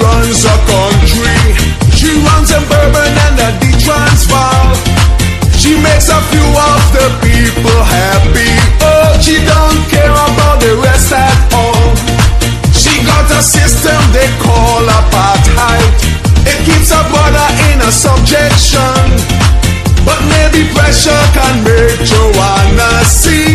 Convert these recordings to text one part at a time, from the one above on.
runs a country. She runs a Bourbon and a the Transval. She makes a few of the people happy. Oh, she don't care about the rest at all. She got a system they call apartheid. It keeps a brother in a subjection. But maybe pressure can make Joanna see.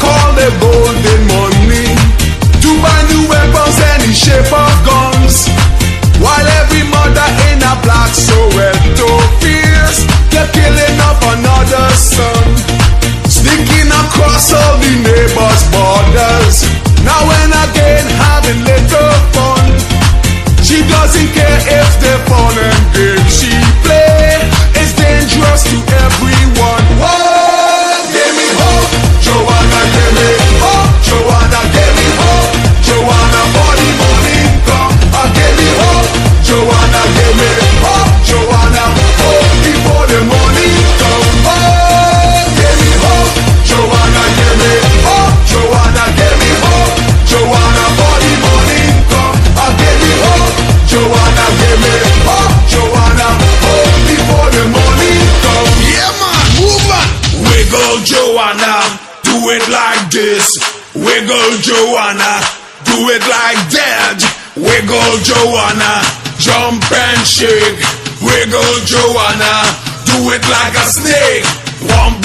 call the golden money to buy new weapons any shape of guns. While every mother in a black Soweto fears the killing of another son, sneaking across all the neighbors' borders. Now and again having little fun. She doesn't care if they're falling. Do it like this, wiggle Joanna. Do it like that, wiggle Joanna. Jump and shake, wiggle Joanna. Do it like a snake, one